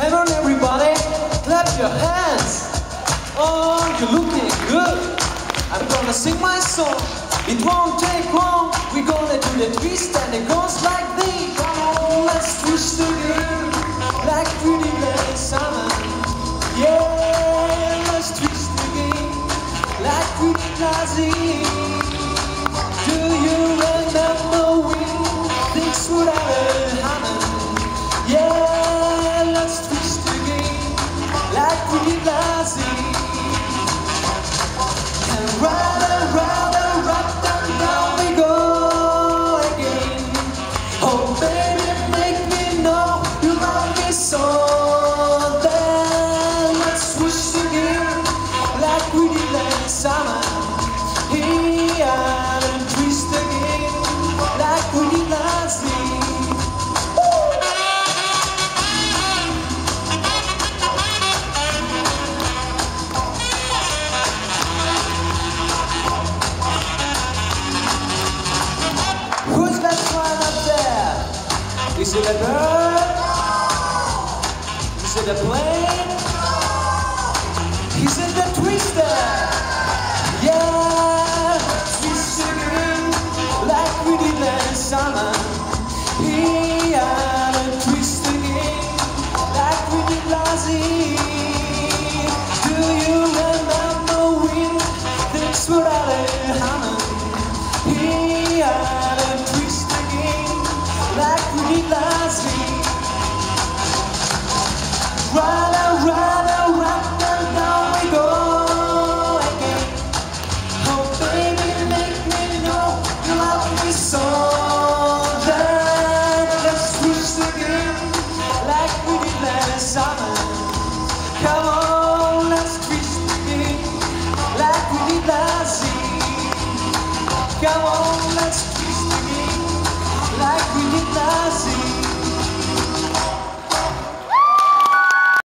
On everybody, clap your hands. Oh, you're looking good. I'm gonna sing my song. It won't take long. We're gonna do the twist and it goes like this. Come on, let's twist again. Like summer. Yeah, let's twist again. Like. Do you remember when things would happen? Like It a bird? Is it a plane? Is it the twister? Yeah, twist again like we did last summer. Yeah, and twist again like we did last year. Do you remember when things were out of hand? We go again. Oh baby, make me know you love me so. Let's twist again like we did last summer. Come on, let's twist again like we did last. Come on, let's